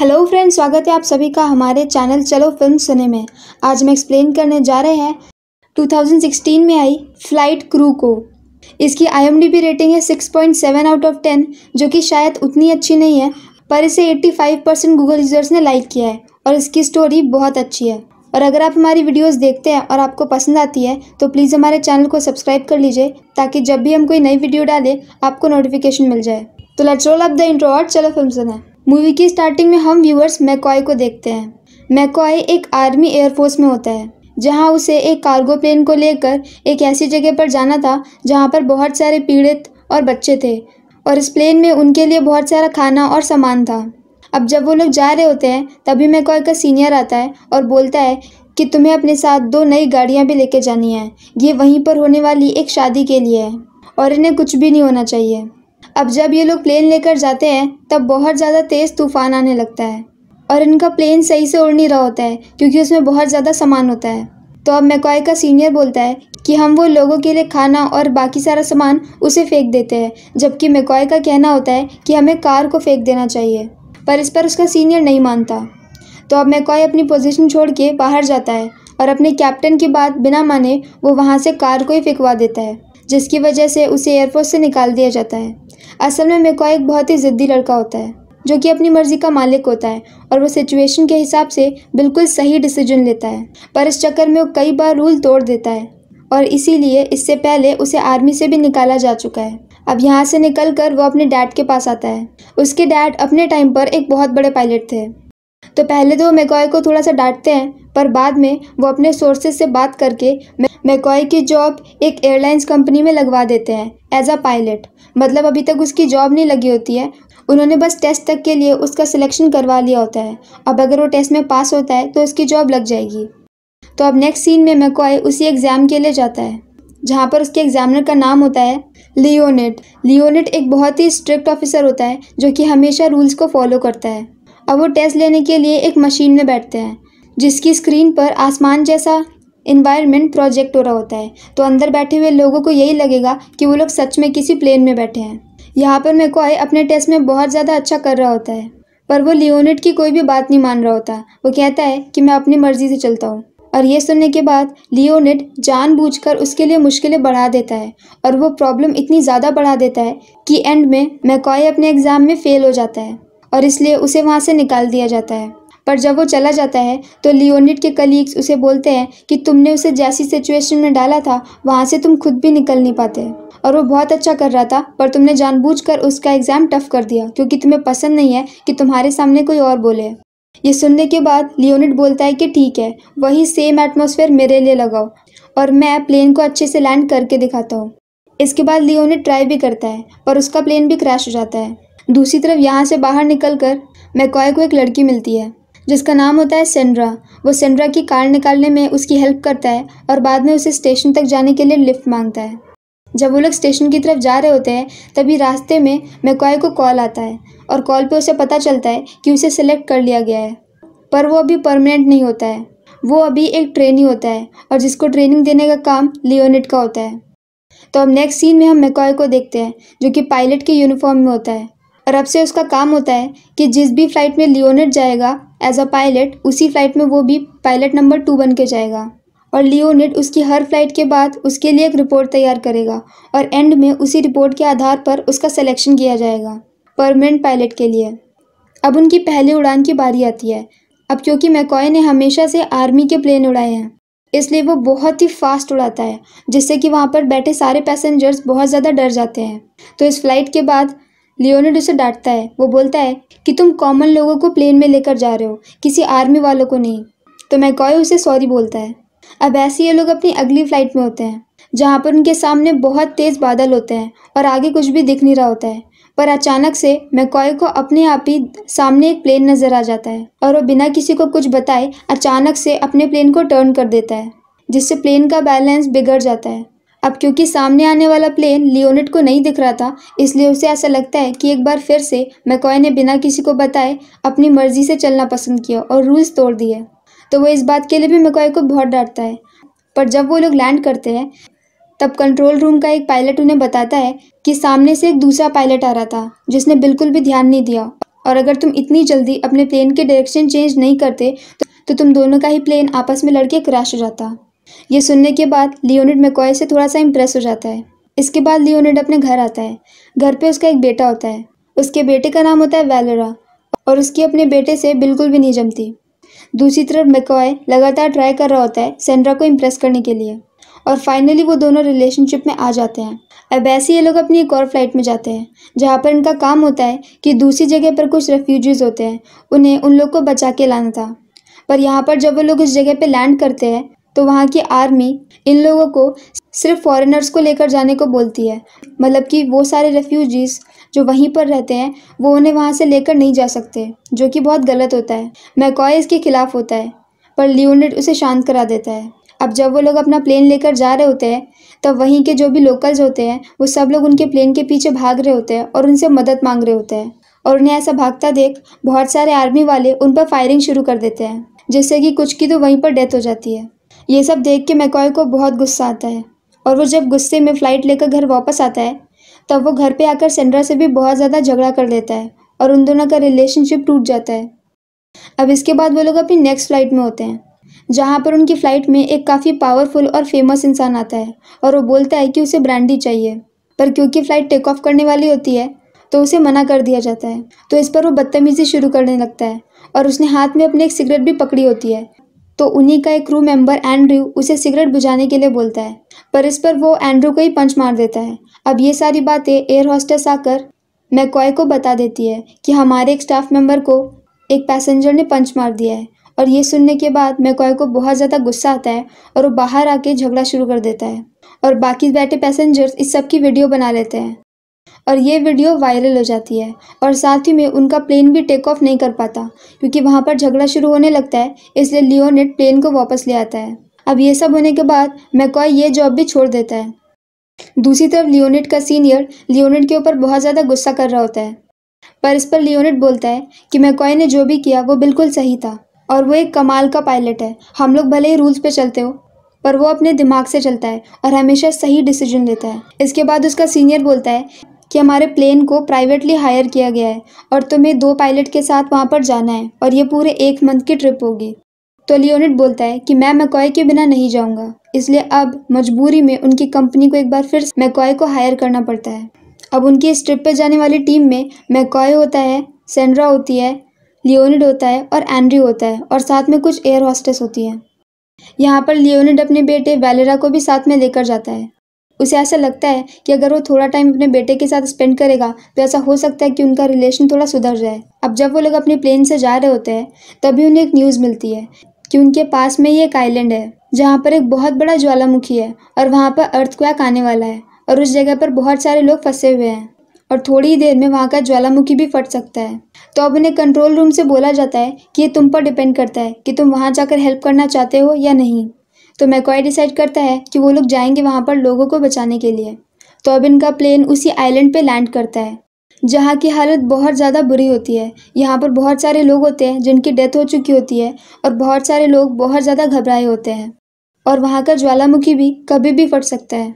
Hello friends स्वागत है आप सभी का हमारे चैनल चलो फ़िल्म सुने में। आज हम एक्सप्लेन करने जा रहे हैं 2016 में आई फ़्लाइट क्रू को। इसकी आई रेटिंग है 6.7 आउट ऑफ़ 10 जो कि शायद उतनी अच्छी नहीं है, पर इसे 85 परसेंट गूगल यूज़र्स ने लाइक किया है और इसकी स्टोरी बहुत अच्छी है। और अगर आप हमारी वीडियोस देखते हैं और आपको पसंद आती है तो प्लीज़ हमारे चैनल को सब्सक्राइब कर लीजिए, ताकि जब भी हम कोई नई वीडियो डालें, आपको नोटिफिकेशन मिल जाए। तो let's roll up the intro और चलो फ़िल्म सुने मूवी की स्टार्टिंग में हम व्यूअर्स मैकॉय को देखते हैं। मैकॉय एक आर्मी एयरफोर्स में होता है, जहाँ उसे एक कार्गो प्लेन को लेकर एक ऐसी जगह पर जाना था, जहाँ पर बहुत सारे पीड़ित और बच्चे थे, और इस प्लेन में उनके लिए बहुत सारा खाना और सामान था। अब जब वो लोग जा रहे होते हैं, तभी मैकॉय का सीनियर आता है और बोलता है कि तुम्हें अपने साथ दो नई गाड़ियाँ भी लेके जानी है। ये वहीं पर होने वाली एक शादी के लिए है, और इन्हें कुछ भी नहीं होना चाहिए। अब जब ये लोग प्लेन लेकर जाते हैं, तब बहुत ज़्यादा तेज़ तूफ़ान आने लगता है। और इनका प्लेन सही से उड़ नहीं रहा होता है, क्योंकि उसमें बहुत ज़्यादा सामान होता है। तो अब मैकॉय का सीनियर बोलता है कि हम वो लोगों के लिए खाना और बाकी सारा सामान उसे फेंक देते हैं, जबकि मैकॉय का कहना होता है कि हमें कार को फेंक देना चाहिए, पर इस पर उसका सीनियर नहीं मानता। तो अब मैकॉय अपनी पोजीशन छोड़ के बाहर जाता है और अपने कैप्टन की बात बिना माने वो वहाँ से कार को ही फेंकवा देता है, जिसकी वजह से उसे एयरफोर्स से निकाल दिया जाता है। असल में मैकॉय एक बहुत ही ज़िद्दी लड़का होता है, जो कि अपनी मर्ज़ी का मालिक होता है और वो सिचुएशन के हिसाब से बिल्कुल सही डिसीज़न लेता है। पर इस चक्कर में वो कई बार रूल तोड़ देता है और इसीलिए इससे पहले उसे आर्मी से भी निकाला जा चुका है। अब यहाँ से निकल कर वो अपने डैड के पास आता है। उसके डैड अपने टाइम पर एक बहुत बड़े पायलट थे। तो पहले तो वो मैकॉय को थोड़ा सा डांटते हैं, पर बाद में वो अपने सोर्सेज से बात करके मैकॉय की जॉब एक एयरलाइंस कंपनी में लगवा देते हैं एज अ पायलट मतलब अभी तक उसकी जॉब नहीं लगी होती है। उन्होंने बस टेस्ट तक के लिए उसका सिलेक्शन करवा लिया होता है। अब अगर वो टेस्ट में पास होता है तो उसकी जॉब लग जाएगी। तो अब नेक्स्ट सीन में मैकॉय उसी एग्ज़ाम के लिए जाता है, जहाँ पर उसके एग्जामिनर का नाम होता है लियोनेट लियोनेट एक बहुत ही स्ट्रिक्ट ऑफिसर होता है, जो कि हमेशा रूल्स को फॉलो करता है। अब वो टेस्ट लेने के लिए एक मशीन में बैठते हैं, जिसकी स्क्रीन पर आसमान जैसा इन्वायरमेंट प्रोजेक्ट हो रहा होता है। तो अंदर बैठे हुए लोगों को यही लगेगा कि वो लोग सच में किसी प्लेन में बैठे हैं। यहाँ पर मैकॉय अपने टेस्ट में बहुत ज़्यादा अच्छा कर रहा होता है। पर वो लियोनेट की कोई भी बात नहीं मान रहा होता। वो कहता है कि मैं अपनी मर्ज़ी से चलता हूँ। और ये सुनने के बाद लियोनेट जानबूझकर उसके लिए मुश्किलें बढ़ा देता है। और वो प्रॉब्लम इतनी ज़्यादा बढ़ा देता है कि एंड में मैकॉय अपने एग्ज़ाम में फ़ेल हो जाता है। और इसलिए उसे वहाँ से निकाल दिया जाता है। पर जब वो चला जाता है तो लियोनिड के कलीग्स उसे बोलते हैं कि तुमने उसे जैसी सिचुएशन में डाला था, वहाँ से तुम खुद भी निकल नहीं पाते। और वो बहुत अच्छा कर रहा था, पर तुमने जानबूझकर उसका एग्ज़ाम टफ कर दिया, क्योंकि तुम्हें पसंद नहीं है कि तुम्हारे सामने कोई और बोले। ये सुनने के बाद लियोनिड बोलता है कि ठीक है, वही सेम एटमोसफेयर मेरे लिए लगाओ, और मैं प्लेन को अच्छे से लैंड करके दिखाता हूँ। इसके बाद लियोनिड ट्राई भी करता है, पर उसका प्लेन भी क्रैश हो जाता है। दूसरी तरफ़ यहाँ से बाहर निकल कर मैकॉय को एक लड़की मिलती है। जिसका नाम होता है सेंड्रा। वो सेंड्रा की कार निकालने में उसकी हेल्प करता है और बाद में उसे स्टेशन तक जाने के लिए लिफ्ट माँगता है। जब वो लोग स्टेशन की तरफ़ जा रहे होते हैं, तभी रास्ते में मैकॉय को कॉल आता है और कॉल पे उसे पता चलता है कि उसे सिलेक्ट कर लिया गया है। पर वो अभी परमानेंट नहीं होता है। वो अभी एक ट्रेनी होता है और जिसको ट्रेनिंग देने का काम लियोनेट का होता है। तो अब नेक्स्ट सीन में हम मैकॉय को देखते हैं, जो कि पायलट के यूनिफॉर्म में होता है। और अब से उसका काम होता है कि जिस भी फ़्लाइट में लियोनेट जाएगा एज अ पायलट उसी फ़्लाइट में वो भी पायलट नंबर टू बन के जाएगा। और लियोनेट उसकी हर फ़्लाइट के बाद उसके लिए एक रिपोर्ट तैयार करेगा। और एंड में उसी रिपोर्ट के आधार पर उसका सिलेक्शन किया जाएगा परमानेंट पायलट के लिए। अब उनकी पहली उड़ान की बारी आती है। अब क्योंकि मैकॉय ने हमेशा से आर्मी के प्लेन उड़ाए हैं, इसलिए वो बहुत ही फास्ट उड़ाता है, जिससे कि वहाँ पर बैठे सारे पैसेंजर्स बहुत ज़्यादा डर जाते हैं। तो इस फ़्लाइट के बाद लियोनिड उसे डांटता है। वो बोलता है कि तुम कॉमन लोगों को प्लेन में लेकर जा रहे हो, किसी आर्मी वालों को नहीं। तो मैकॉय उसे सॉरी बोलता है। अब ऐसे ये लोग अपनी अगली फ़्लाइट में होते हैं, जहाँ पर उनके सामने बहुत तेज़ बादल होते हैं और आगे कुछ भी दिख नहीं रहा होता है। पर अचानक से मैकॉय को अपने आप ही सामने एक प्लेन नज़र आ जाता है और वो बिना किसी को कुछ बताए अचानक से अपने प्लेन को टर्न कर देता है, जिससे प्लेन का बैलेंस बिगड़ जाता है। अब क्योंकि सामने आने वाला प्लेन लियोनेट को नहीं दिख रहा था इसलिए उसे ऐसा लगता है कि एक बार फिर से मैकॉय ने बिना किसी को बताए अपनी मर्ज़ी से चलना पसंद किया और रूल्स तोड़ दिए। तो वो इस बात के लिए भी मैकॉय को बहुत डांटता है। पर जब वो लोग लैंड करते हैं तब कंट्रोल रूम का एक पायलट उन्हें बताता है कि सामने से एक दूसरा पायलट आ रहा था जिसने बिल्कुल भी ध्यान नहीं दिया। और अगर तुम इतनी जल्दी अपने प्लेन के डायरेक्शन चेंज नहीं करते तो, तुम दोनों का ही प्लेन आपस में लड़के क्रैश हो जाता। ये सुनने के बाद लियोनिड मैकॉय से थोड़ा सा इम्प्रेस हो जाता है। इसके बाद लियोनिड अपने घर आता है। घर पे उसका एक बेटा होता है। उसके बेटे का नाम होता है वैलोरा और उसकी अपने बेटे से बिल्कुल भी नहीं जमती। दूसरी तरफ़ मैकॉय लगातार ट्राई कर रहा होता है सेंड्रा को इम्प्रेस करने के लिए और फाइनली वो दोनों रिलेशनशिप में आ जाते हैं। अब ऐसे ये लोग अपनी एक और फ़्लाइट में जाते हैं, जहाँ पर इनका काम होता है कि दूसरी जगह पर कुछ रेफ्यूजीज़ होते हैं, उन्हें उन लोग को बचा के लाना था। पर यहाँ पर जब वो लोग उस जगह पे लैंड करते हैं तो वहाँ की आर्मी इन लोगों को सिर्फ़ फॉरेनर्स को लेकर जाने को बोलती है। मतलब कि वो सारे रेफ्यूजीज़ जो वहीं पर रहते हैं, वो उन्हें वहाँ से लेकर नहीं जा सकते, जो कि बहुत गलत होता है। मैकॉय इसके खिलाफ होता है, पर लियोनेट उसे शांत करा देता है। अब जब वो लोग अपना प्लेन लेकर जा रहे होते हैं, तब वहीं के जो भी लोकल्स होते हैं, वो सब लोग उनके प्लेन के पीछे भाग रहे होते हैं और उनसे मदद मांग रहे होते हैं। और उन्हें ऐसा भागता देख, बहुत सारे आर्मी वाले उन पर फायरिंग शुरू कर देते हैं, जिससे कि कुछ की तो वहीं पर डेथ हो जाती है। ये सब देख के मैकॉय को बहुत गुस्सा आता है। और वो जब गुस्से में फ़्लाइट लेकर घर वापस आता है, तब वो घर पे आकर सेंड्रा से भी बहुत ज़्यादा झगड़ा कर लेता है और उन दोनों का रिलेशनशिप टूट जाता है। अब इसके बाद वो लोग अपनी नेक्स्ट फ़्लाइट में होते हैं, जहाँ पर उनकी फ़्लाइट में एक काफ़ी पावरफुल और फ़ेमस इंसान आता है और वो बोलता है कि उसे ब्रांडी चाहिए, पर क्योंकि फ़्लाइट टेक ऑफ़ करने वाली होती है तो उसे मना कर दिया जाता है। तो इस पर वो बदतमीज़ी शुरू करने लगता है और उसने हाथ में अपनी एक सिगरेट भी पकड़ी होती है तो उन्हीं का एक क्रू मेंबर एंड्रयू उसे सिगरेट बुझाने के लिए बोलता है, पर इस पर वो एंड्रू को ही पंच मार देता है। अब ये सारी बातें एयर हॉस्टेस आकर मैकॉय को बता देती है कि हमारे एक स्टाफ मेंबर को एक पैसेंजर ने पंच मार दिया है और ये सुनने के बाद मैकॉय को बहुत ज़्यादा गुस्सा आता है और वो बाहर आके झगड़ा शुरू कर देता है और बाकी बैठे पैसेंजर्स इस सब की वीडियो बना लेते हैं। और ये वीडियो वायरल हो जाती है। और साथ ही में उनका प्लेन भी टेक ऑफ़ नहीं कर पाता, क्योंकि वहाँ पर झगड़ा शुरू होने लगता है, इसलिए लियोनेट प्लेन को वापस ले आता है। अब ये सब होने के बाद मैकॉय ये जॉब भी छोड़ देता है। दूसरी तरफ़ लियोनेट का सीनियर लियोनेट के ऊपर बहुत ज़्यादा गुस्सा कर रहा होता है। पर इस पर लियोनेट बोलता है कि मैकॉय ने जो भी किया वो बिल्कुल सही था, और वो एक कमाल का पायलट है। हम लोग भले ही रूल्स पे चलते हो, पर वो अपने दिमाग से चलता है और हमेशा सही डिसीज़न लेता है। इसके बाद उसका सीनियर बोलता है कि हमारे प्लेन को प्राइवेटली हायर किया गया है और तुम्हें दो पायलट के साथ वहाँ पर जाना है और ये पूरे एक मंथ की ट्रिप होगी। तो लियोनिट बोलता है कि मैं मैकॉय के बिना नहीं जाऊँगा। इसलिए अब मजबूरी में उनकी कंपनी को एक बार फिर मैकॉय को हायर करना पड़ता है। अब उनकी इस ट्रिप पर जाने वाली टीम में मैकॉय होता है सेंड्रा होती है लियोनिड होता है और एंड्री होता है और साथ में कुछ एयर हॉस्टेस होती हैं। यहाँ पर लियोनिड अपने बेटे वैलेरा को भी साथ में लेकर जाता है। उसे ऐसा लगता है कि अगर वो थोड़ा टाइम अपने बेटे के साथ स्पेंड करेगा तो ऐसा हो सकता है कि उनका रिलेशन थोड़ा सुधर जाए। अब जब वो लोग अपने प्लेन से जा रहे होते हैं, तभी उन्हें एक न्यूज़ मिलती है कि उनके पास में ही एक आइलैंड है, जहाँ पर एक बहुत बड़ा ज्वालामुखी है और वहाँ पर अर्थक्वैक आने वाला है और उस जगह पर बहुत सारे लोग फंसे हुए हैं और थोड़ी ही देर में वहाँ का ज्वालामुखी भी फट सकता है। तो अब उन्हें कंट्रोल रूम से बोला जाता है कि ये तुम पर डिपेंड करता है कि तुम वहाँ जाकर हेल्प करना चाहते हो या नहीं। तो मैकॉय डिसाइड करता है कि वो लोग जाएँगे वहाँ पर लोगों को बचाने के लिए। तो अब इनका प्लेन उसी आइलैंड पे लैंड करता है, जहाँ की हालत बहुत ज़्यादा बुरी होती है। यहाँ पर बहुत सारे लोग होते हैं जिनकी डेथ हो चुकी होती है और बहुत सारे लोग बहुत ज़्यादा घबराए होते हैं। और वहाँ का ज्वालामुखी भी कभी भी फट सकता है।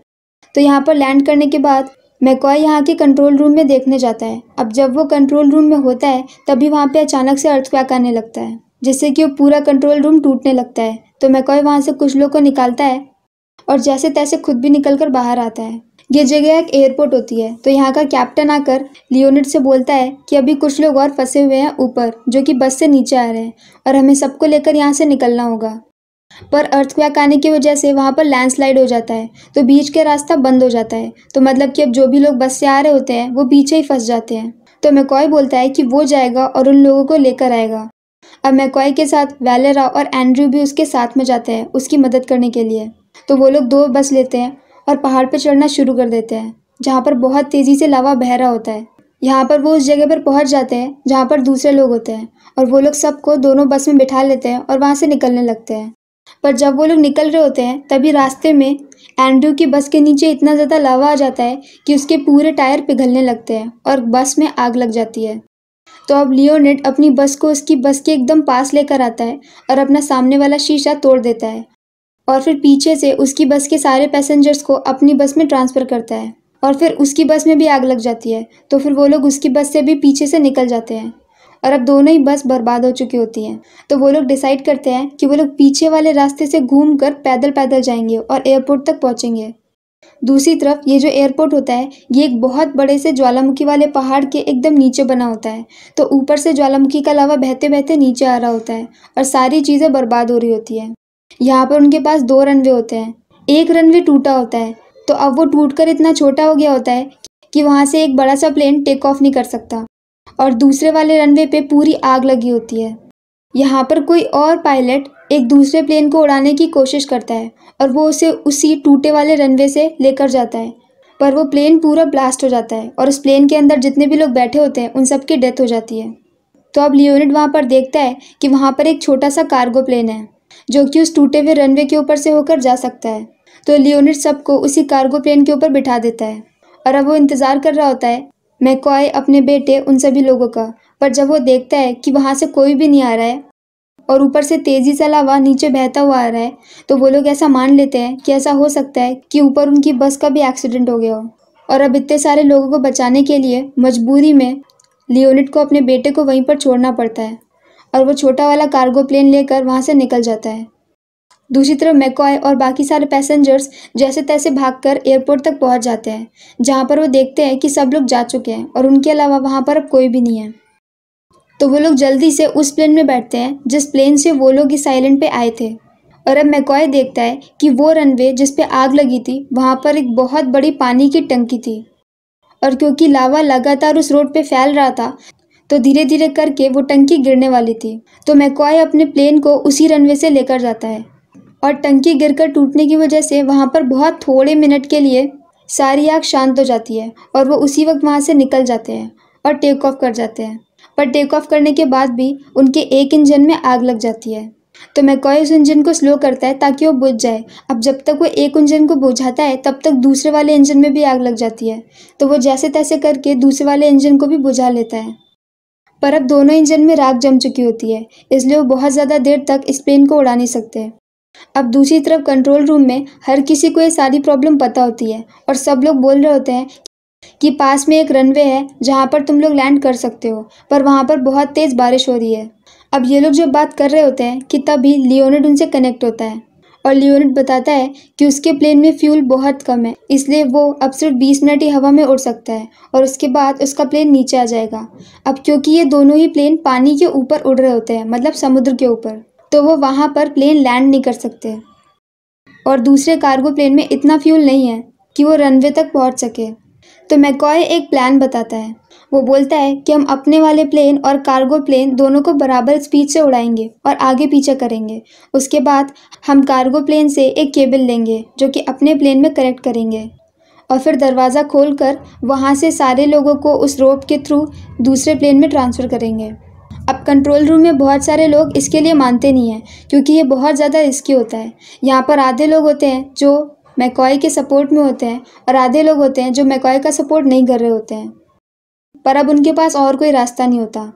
तो यहाँ पर लैंड करने के बाद मैकॉय यहाँ के कंट्रोल रूम में देखने जाता है। अब जब वो कंट्रोल रूम में होता है, तभी वहाँ पे अचानक से अर्थक्वैक आने लगता है, जिससे कि वो पूरा कंट्रोल रूम टूटने लगता है। तो मैकॉय वहाँ से कुछ लोग को निकालता है। और जैसे तैसे खुद भी निकल कर बाहर आता है। ये जगह एक एयरपोर्ट होती है। तो यहाँ का कैप्टन आकर लियोनिड से बोलता है कि अभी कुछ लोग और फंसे हुए हैं ऊपर, जो कि बस से नीचे आ रहे हैं और हमें सबको लेकर यहाँ से निकलना होगा। पर अर्थक्वैक आने की वजह से वहाँ पर लैंडस्लाइड हो जाता है तो बीच का रास्ता बंद हो जाता है। तो मतलब कि अब जो भी लोग बस से आ रहे होते हैं, वो पीछे ही फंस जाते हैं। तो मैकॉय बोलता है कि वो जाएगा और उन लोगों को लेकर आएगा। अब मैकॉय के साथ वैलेरा और एंड्रयू भी उसके साथ में जाते हैं, उसकी मदद करने के लिए। तो वो लोग दो बस लेते हैं और पहाड़ पर चढ़ना शुरू कर देते हैं, जहाँ पर बहुत तेज़ी से लावा बह रहा होता है। यहाँ पर वो उस जगह पर पहुँच जाते हैं, जहाँ पर दूसरे लोग होते हैं और वो लोग सबको दोनों बस में बिठा लेते हैं और वहाँ से निकलने लगते हैं। पर जब वो लोग निकल रहे होते हैं, तभी रास्ते में एंड्रू की बस के नीचे इतना ज़्यादा लावा आ जाता है कि उसके पूरे टायर पिघलने लगते हैं और बस में आग लग जाती है। तो अब लियोनेट अपनी बस को उसकी बस के एकदम पास लेकर आता है और अपना सामने वाला शीशा तोड़ देता है और फिर पीछे से उसकी बस के सारे पैसेंजर्स को अपनी बस में ट्रांसफ़र करता है और फिर उसकी बस में भी आग लग जाती है तो फिर वो लोग उसकी बस से भी पीछे से निकल जाते हैं। और अब दोनों ही बस बर्बाद हो चुकी होती हैं तो वो लोग डिसाइड करते हैं कि वो लोग पीछे वाले रास्ते से घूम कर पैदल पैदल जाएँगे और एयरपोर्ट तक पहुँचेंगे। दूसरी तरफ़, ये जो एयरपोर्ट होता है, ये एक बहुत बड़े से ज्वालामुखी वाले पहाड़ के एकदम नीचे बना होता है। तो ऊपर से ज्वालामुखी का लावा बहते बहते नीचे आ रहा होता है और सारी चीज़ें बर्बाद हो रही होती है। यहाँ पर उनके पास दो रनवे होते हैं। एक रनवे टूटा होता है। तो अब वो टूट इतना छोटा हो गया होता है कि वहाँ से एक बड़ा सा प्लेन टेक ऑफ़ नहीं कर सकता। और दूसरे वाले रनवे पे पूरी आग लगी होती है। यहाँ पर कोई और पायलट एक दूसरे प्लेन को उड़ाने की कोशिश करता है और वो उसे उसी टूटे वाले रनवे से लेकर जाता है। पर वो प्लेन पूरा ब्लास्ट हो जाता है और उस प्लेन के अंदर जितने भी लोग बैठे होते हैं, उन सब की डेथ हो जाती है। तो अब लियोनिड वहाँ पर देखता है कि वहाँ पर एक छोटा सा कार्गो प्लेन है, जो कि उस टूटे हुए रनवे के ऊपर से होकर जा सकता है। तो लियोनिड सबको उसी कार्गो प्लेन के ऊपर बिठा देता है और अब वो इंतज़ार कर रहा होता है मैकॉय अपने बेटे उन सभी लोगों का पर जब वो देखता है कि वहाँ से कोई भी नहीं आ रहा है और ऊपर से तेज़ी से लावा नीचे बहता हुआ आ रहा है तो वो लोग ऐसा मान लेते हैं कि ऐसा हो सकता है कि ऊपर उनकी बस का भी एक्सीडेंट हो गया हो। और अब इतने सारे लोगों को बचाने के लिए मजबूरी में लियोनिट को अपने बेटे को वहीं पर छोड़ना पड़ता है और वो छोटा वाला कार्गो प्लेन लेकर वहाँ से निकल जाता है। दूसरी तरफ़ मैकॉय और बाकी सारे पैसेंजर्स जैसे तैसे भागकर एयरपोर्ट तक पहुँच जाते हैं, जहाँ पर वो देखते हैं कि सब लोग जा चुके हैं और उनके अलावा वहाँ पर अब कोई भी नहीं है। तो वो लोग जल्दी से उस प्लेन में बैठते हैं, जिस प्लेन से वो लोग इस आइलैंड पे आए थे। और अब मैकॉय देखता है कि वो रनवे जिस पे आग लगी थी, वहाँ पर एक बहुत बड़ी पानी की टंकी थी। और क्योंकि लावा लगातार उस रोड पे फैल रहा था तो धीरे धीरे करके वो टंकी गिरने वाली थी। तो मैकॉय अपने प्लेन को उसी रनवे से लेकर जाता है। और टंकी गिरकर टूटने की वजह से वहाँ पर बहुत थोड़े मिनट के लिए सारी आग शांत हो जाती है और वो उसी वक्त वहाँ से निकल जाते हैं और टेक ऑफ़ कर जाते हैं। पर टेक ऑफ़ करने के बाद भी उनके एक इंजन में आग लग जाती है। तो मैकॉय उस इंजन को स्लो करता है ताकि वो बुझ जाए। अब जब तक वो एक इंजन को बुझाता है, तब तक दूसरे वाले इंजन में भी आग लग जाती है। तो वो जैसे तैसे करके दूसरे वाले इंजन को भी बुझा लेता है। पर अब दोनों इंजन में राख जम चुकी होती है, इसलिए वो बहुत ज़्यादा देर तक इस प्लेन को उड़ा नहीं सकते। अब दूसरी तरफ़ कंट्रोल रूम में हर किसी को ये सारी प्रॉब्लम पता होती है और सब लोग बोल रहे होते हैं कि पास में एक रनवे है, जहाँ पर तुम लोग लैंड कर सकते हो, पर वहाँ पर बहुत तेज़ बारिश हो रही है। अब ये लोग जब बात कर रहे होते हैं कि तभी लियोनिड उनसे कनेक्ट होता है, और लियोनिड बताता है कि उसके प्लेन में फ्यूल बहुत कम है, इसलिए वो अब सिर्फ़ बीस मिनट ही हवा में उड़ सकता है, और उसके बाद उसका प्लेन नीचे आ जाएगा। अब क्योंकि ये दोनों ही प्लेन पानी के ऊपर उड़ रहे होते हैं मतलब समुद्र के ऊपर तो वो वहाँ पर प्लेन लैंड नहीं कर सकते। और दूसरे कार्गो प्लेन में इतना फ्यूल नहीं है कि वो रनवे तक पहुँच सके। तो मैकॉय एक प्लान बताता है। वो बोलता है कि हम अपने वाले प्लेन और कार्गो प्लेन दोनों को बराबर स्पीड से उड़ाएँगे और आगे पीछे करेंगे। उसके बाद हम कार्गो प्लेन से एक केबल लेंगे जो कि अपने प्लेन में कनेक्ट करेंगे। और फिर दरवाज़ा खोलकर वहाँ से सारे लोगों को उस रोप के थ्रू दूसरे प्लेन में ट्रांसफ़र करेंगे। अब कंट्रोल रूम में बहुत सारे लोग इसके लिए मानते नहीं हैं, क्योंकि ये बहुत ज़्यादा रिस्की होता है। यहाँ पर आधे लोग होते हैं जो मैकॉय के सपोर्ट में होते हैं और आधे लोग होते हैं जो मैकॉय का सपोर्ट नहीं कर रहे होते हैं। पर अब उनके पास और कोई रास्ता नहीं होता।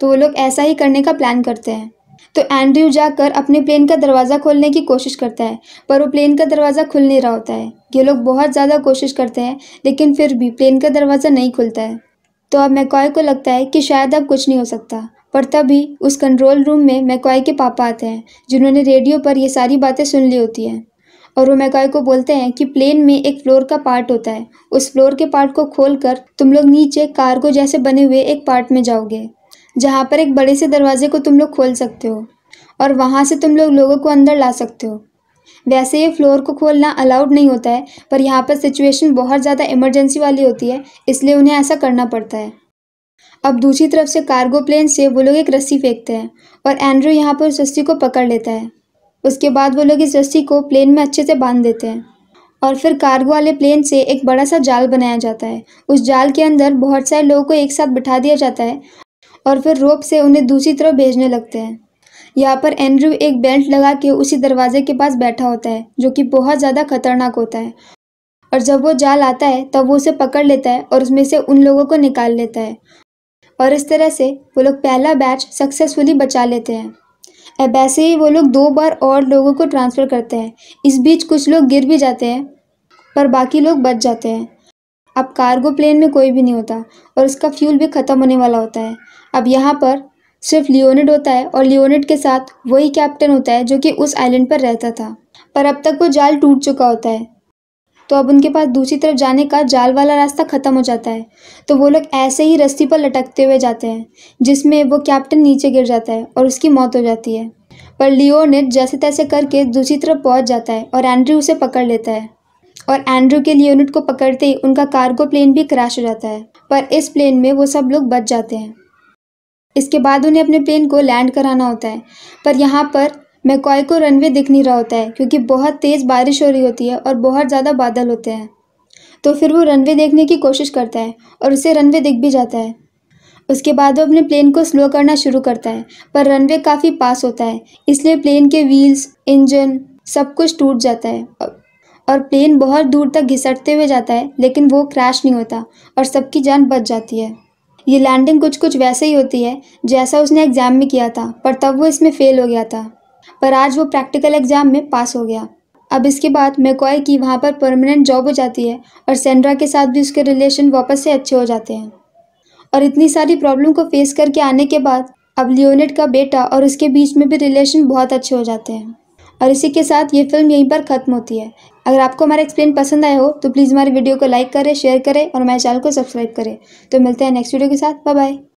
तो वो लोग ऐसा ही करने का प्लान करते हैं। तो एंड्रयू जाकर अपने प्लेन का दरवाज़ा खोलने की कोशिश करता है, पर वो प्लेन का दरवाज़ा खुल नहीं रहा होता है। ये लोग बहुत ज़्यादा कोशिश करते हैं, लेकिन फिर भी प्लेन का दरवाज़ा नहीं खुलता है। तो अब मैकॉय को लगता है कि शायद अब कुछ नहीं हो सकता। पर तभी उस कंट्रोल रूम में मैकॉय के पापा आते हैं, जिन्होंने रेडियो पर ये सारी बातें सुन ली होती हैं। और मैकॉय को बोलते हैं कि प्लेन में एक फ्लोर का पार्ट होता है। उस फ्लोर के पार्ट को खोलकर तुम लोग नीचे कार्गो जैसे बने हुए एक पार्ट में जाओगे, जहाँ पर एक बड़े से दरवाजे को तुम लोग खोल सकते हो और वहाँ से तुम लोग लोगों को अंदर ला सकते हो। वैसे ये फ्लोर को खोलना अलाउड नहीं होता है, पर यहाँ पर सिचुएशन बहुत ज़्यादा इमरजेंसी वाली होती है, इसलिए उन्हें ऐसा करना पड़ता है। अब दूसरी तरफ़ से कार्गो प्लेन से वो लोग एक रस्सी फेंकते हैं और एंड्रू यहाँ पर उस रस्सी को पकड़ लेता है। उसके बाद वो लोग इस रस्सी को प्लेन में अच्छे से बाँध देते हैं। और फिर कार्गो वाले प्लेन से एक बड़ा सा जाल बनाया जाता है। उस जाल के अंदर बहुत सारे लोगों को एक साथ बिठा दिया जाता है और फिर रोप से उन्हें दूसरी तरफ़ भेजने लगते हैं। यहाँ पर एंड्रू एक बेल्ट लगा के उसी दरवाजे के पास बैठा होता है, जो कि बहुत ज़्यादा खतरनाक होता है। और जब वो जाल आता है, तब वो उसे पकड़ लेता है और उसमें से उन लोगों को निकाल लेता है। और इस तरह से वो लोग पहला बैच सक्सेसफुली बचा लेते हैं। अब ऐसे ही वो लोग दो बार और लोगों को ट्रांसफ़र करते हैं। इस बीच कुछ लोग गिर भी जाते हैं, पर बाकी लोग बच जाते हैं। अब कार्गो प्लेन में कोई भी नहीं होता और उसका फ्यूल भी ख़त्म होने वाला होता है। अब यहाँ पर सिर्फ़ लियोनेड होता है और लियोनेड के साथ वही कैप्टन होता है जो कि उस आइलैंड पर रहता था। पर अब तक वो जाल टूट चुका होता है। तो अब उनके पास दूसरी तरफ़ जाने का जाल वाला रास्ता ख़त्म हो जाता है। तो वो लोग ऐसे ही रस्सी पर लटकते हुए जाते हैं, जिसमें वो कैप्टन नीचे गिर जाता है और उसकी मौत हो जाती है। पर लियोनिड जैसे तैसे करके दूसरी तरफ़ पहुँच जाता है और एंड्रू उसे पकड़ लेता है। और एंड्रू के लियोनिड को पकड़ते ही उनका कार्गो प्लेन भी क्रैश हो जाता है, पर इस प्लेन में वो सब लोग बच जाते हैं। इसके बाद उन्हें अपने प्लेन को लैंड कराना होता है, पर यहाँ पर मैकॉय को रनवे दिख नहीं रहा होता है, क्योंकि बहुत तेज़ बारिश हो रही होती है और बहुत ज़्यादा बादल होते हैं। तो फिर वो रनवे देखने की कोशिश करता है और उसे रनवे दिख भी जाता है। उसके बाद वो अपने प्लेन को स्लो करना शुरू करता है, पर रनवे काफ़ी पास होता है, इसलिए प्लेन के व्हील्स इंजन सब कुछ टूट जाता है। और प्लेन बहुत दूर तक घिसटते हुए जाता है, लेकिन वो क्रैश नहीं होता और सबकी जान बच जाती है। ये लैंडिंग कुछ कुछ वैसे ही होती है, जैसा उसने एग्ज़ाम में किया था, पर तब वो इसमें फ़ेल हो गया था। पर आज वो प्रैक्टिकल एग्ज़ाम में पास हो गया। अब इसके बाद मैकॉय की वहाँ पर परमानेंट जॉब हो जाती है और सेंड्रा के साथ भी उसके रिलेशन वापस से अच्छे हो जाते हैं। और इतनी सारी प्रॉब्लम को फेस करके आने के बाद अब लियोनेट का बेटा और उसके बीच में भी रिलेशन बहुत अच्छे हो जाते हैं। और इसी के साथ ये फ़िल्म यहीं पर ख़त्म होती है। अगर आपको हमारा एक्सप्लेन पसंद आया हो तो प्लीज़ हमारे वीडियो को लाइक करें शेयर करें और हमारे चैनल को सब्सक्राइब करें। तो मिलते हैं नेक्स्ट वीडियो के साथ। Bye bye